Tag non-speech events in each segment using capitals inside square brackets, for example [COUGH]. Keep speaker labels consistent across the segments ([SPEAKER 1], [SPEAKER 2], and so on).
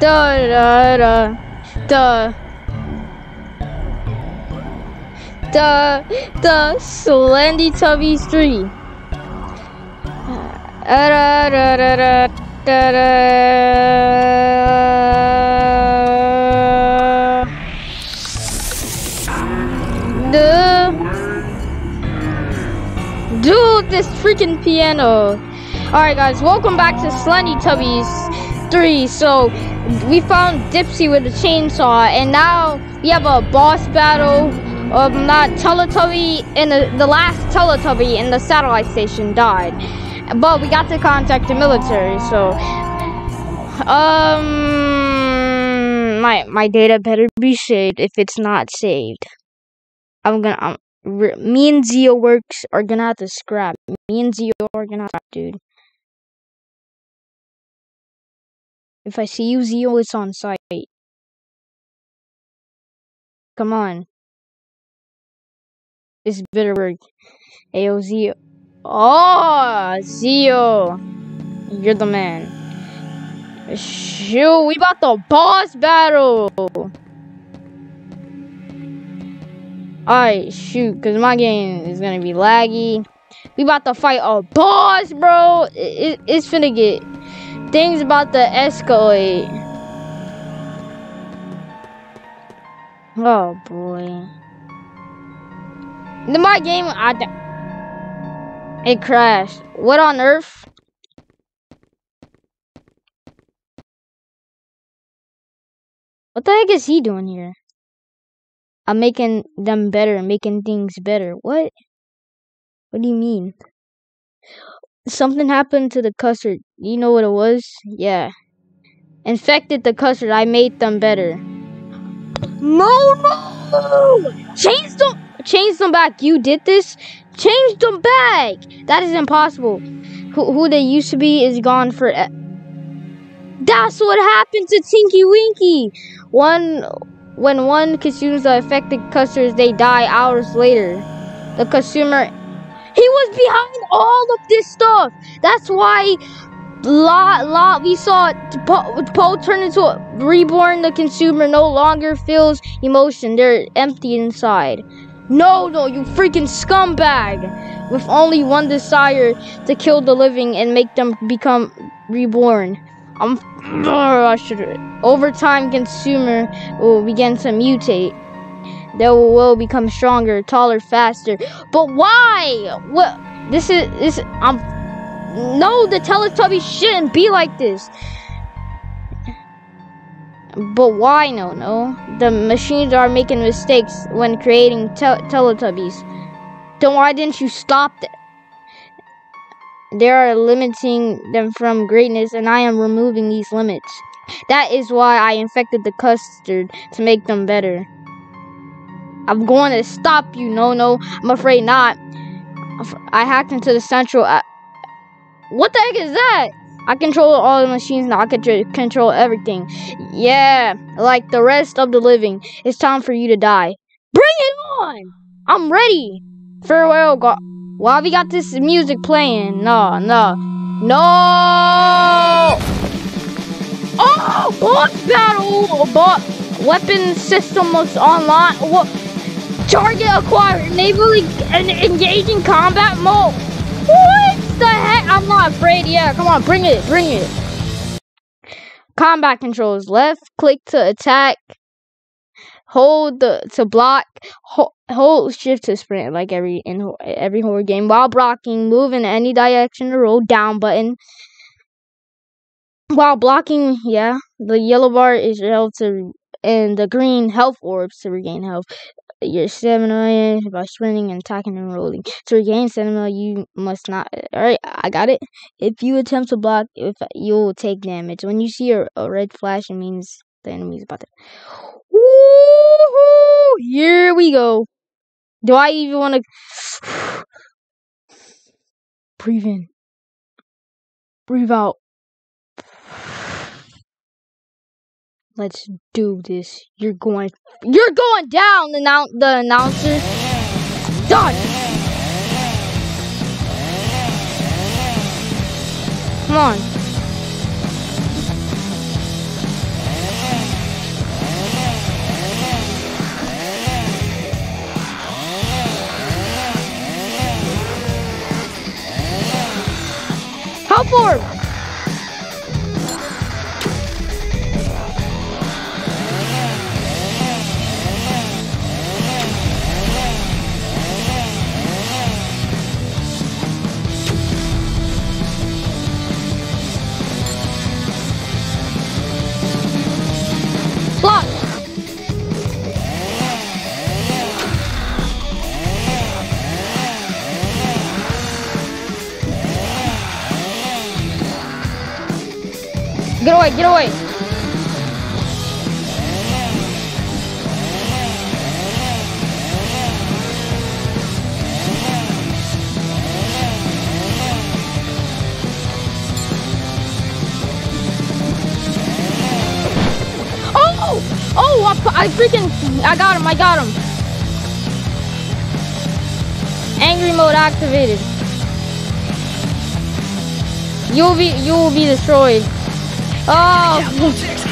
[SPEAKER 1] Da da da da. Da da Slendy Tubbies 3. Da da da da da da da. Dude, this freaking piano. Alright guys, welcome back to Slendy Tubbies 3. So, we found Dipsy with a chainsaw, and now we have a boss battle of not Teletubby, and the, the last Teletubby in the satellite station died. But we got to contact the military, so... Um... My, my data better be saved if it's not saved. I'm gonna... I'm, me and Zio works are gonna have to scrap. Me and Zio are gonna have to, dude. If I see you, Zio, it's on site. Come on. This better work. Ayo, Zio. Oh, Zio. You're the man. Shoot, we about the boss battle. Alright, shoot, because my game is going to be laggy. We about to fight a boss, bro. It, it, it's finna get things about to escalate. Oh boy. In my game, I it crashed. What on earth? What the heck is he doing here? I'm making them better, making things better. What? What do you mean? Something happened to the custard. You know what it was? Yeah. Infected the custard. I made them better. No, no! Change them! Change them back. You did this? Change them back! That is impossible. Who, who they used to be is gone for... That's what happened to Tinky Winky! One... When one consumes the affected custards, they die hours later. The consumer he was behind all of this stuff. That's why lot lot we saw Po turn into a reborn the consumer no longer feels emotion. They're empty inside. No, no, you freaking scumbag! With only one desire to kill the living and make them become reborn. I'm [CLEARS THROAT] I should over time consumer will begin to mutate they will become stronger, taller, faster. But why? What? This is this. I'm. No, the Teletubbies shouldn't be like this. But why? No, no. The machines are making mistakes when creating te Teletubbies. Then why didn't you stop that? They are limiting them from greatness, and I am removing these limits. That is why I infected the custard to make them better. I'm going to stop you. No, no, I'm afraid not. I hacked into the central. Uh, what the heck is that? I control all the machines now. I can control everything. Yeah, like the rest of the living. It's time for you to die. Bring it on! I'm ready. Farewell, God. Why we got this music playing? No, no, no! Oh, boss battle! Boss weapon system was online. What? Target acquired. Enabling and engaging combat mode. What the heck? I'm not afraid. Yeah, come on, bring it, bring it. Combat controls. Left click to attack. Hold the to block. Hold, hold shift to sprint like every in every horror game. While blocking, move in any direction or roll down button. While blocking, yeah, the yellow bar is held to and the green health orbs to regain health your stamina oh is by sprinting and attacking and rolling. To regain stamina, you must not. Alright, I got it. If you attempt to block, if you'll take damage. When you see a, a red flash, it means the enemy's about to. Woohoo! Here we go. Do I even want to [SIGHS] breathe in, breathe out? Let's do this. You're going. You're going down. The, annou- the announcer. Done. Come on. Help for. Get away, get away. Oh! Oh, I, I freaking, I got him, I got him. Angry mode activated. You'll be, you will be destroyed. Oh!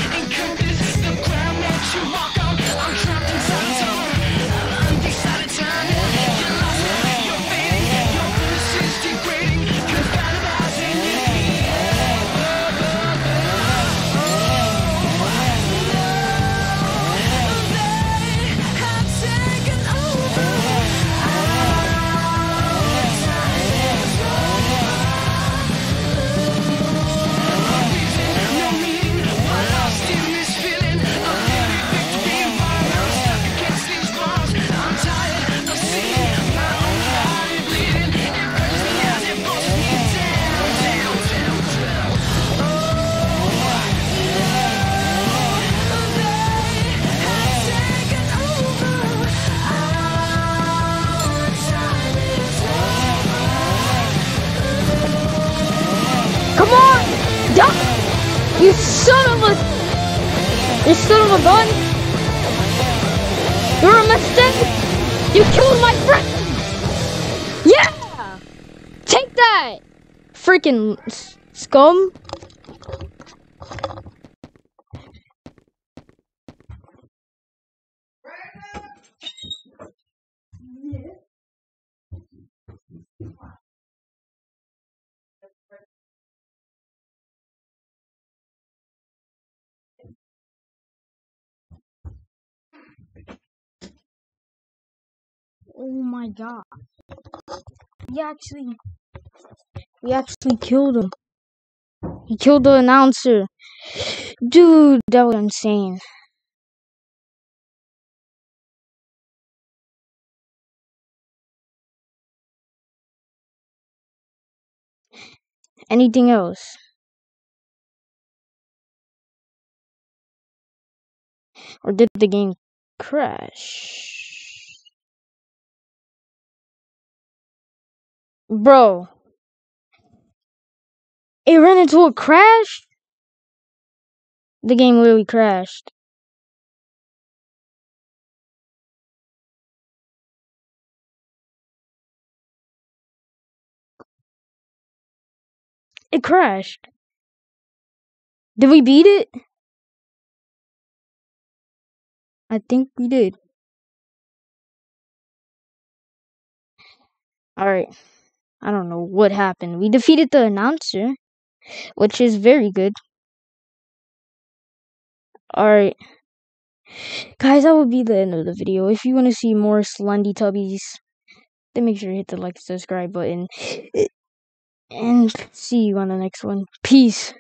[SPEAKER 1] You son of a... You son of a gun! You're a mistake! You killed my friend! Yeah! Take that! Freaking scum! Oh my god. We actually we actually killed him. He killed the announcer. Dude, that was insane. Anything else? Or did the game crash? Bro. It ran into a crash? The game literally crashed. It crashed. Did we beat it? I think we did. Alright. I don't know what happened. We defeated the announcer, which is very good. Alright. Guys, that will be the end of the video. If you want to see more Slendy Tubbies, then make sure to hit the like subscribe button. And see you on the next one. Peace.